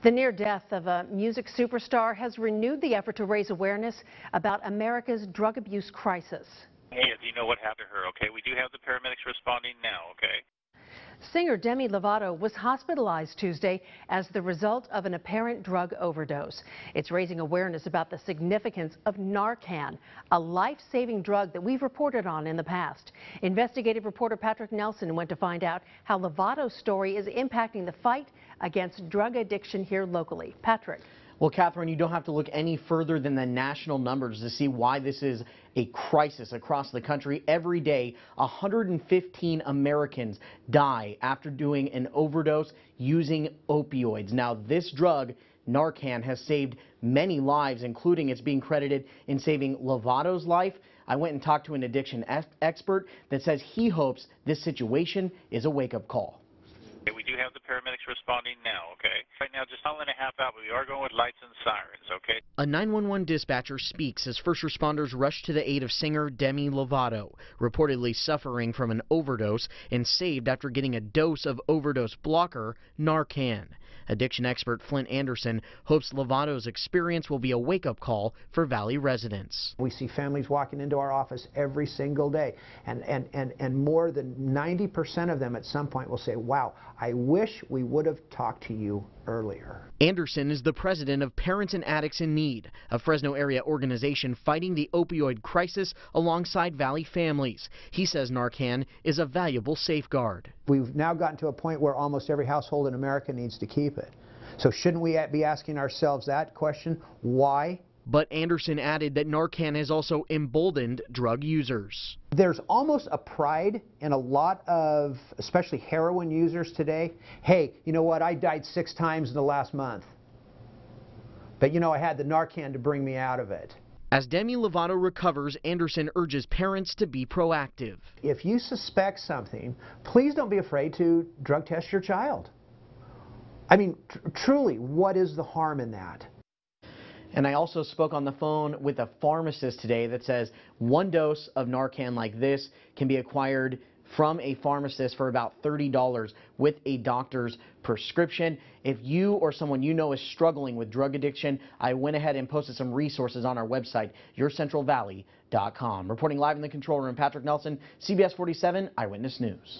The near death of a music superstar has renewed the effort to raise awareness about America's drug abuse crisis. Hey, do you know what happened to her? Okay, we do have the paramedics responding now, okay? Singer Demi Lovato was hospitalized Tuesday as the result of an apparent drug overdose. It's raising awareness about the significance of Narcan, a life-saving drug that we've reported on in the past. Investigative reporter Patrick Nelson went to find out how Lovato's story is impacting the fight against drug addiction here locally. Patrick. Well, Catherine, you don't have to look any further than the national numbers to see why this is a crisis across the country. Every day, 115 Americans die after doing an overdose using opioids. Now, this drug Narcan has saved many lives, including it's being credited in saving Lovato's life. I went and talked to an addiction expert that says he hopes this situation is a wake-up call. We do have the paramedics responding now, okay? Right now, just hour and a half out, but we are going with lights and sirens, okay? A 911 dispatcher speaks as first responders rush to the aid of singer Demi Lovato, reportedly suffering from an overdose and saved after getting a dose of overdose blocker, Narcan. Addiction expert Flint Anderson hopes Lovato's experience will be a wake-up call for Valley residents. We see families walking into our office every single day, and, and, and, and more than 90% of them at some point will say, wow, I wish we would have talked to you earlier. Anderson is the president of Parents and Addicts in Need, a Fresno area organization fighting the opioid crisis alongside Valley families. He says Narcan is a valuable safeguard. We've now gotten to a point where almost every household in America needs to keep it. So shouldn't we be asking ourselves that question? Why? But Anderson added that Narcan has also emboldened drug users. There's almost a pride in a lot of, especially heroin users today. Hey, you know what? I died six times in the last month. But you know, I had the Narcan to bring me out of it. As Demi Lovato recovers, Anderson urges parents to be proactive. If you suspect something, please don't be afraid to drug test your child. I mean, tr truly, what is the harm in that? And I also spoke on the phone with a pharmacist today that says one dose of Narcan like this can be acquired from a pharmacist for about $30 with a doctor's prescription. If you or someone you know is struggling with drug addiction, I went ahead and posted some resources on our website, yourcentralvalley.com. Reporting live in the control room, Patrick Nelson, CBS 47 Eyewitness News.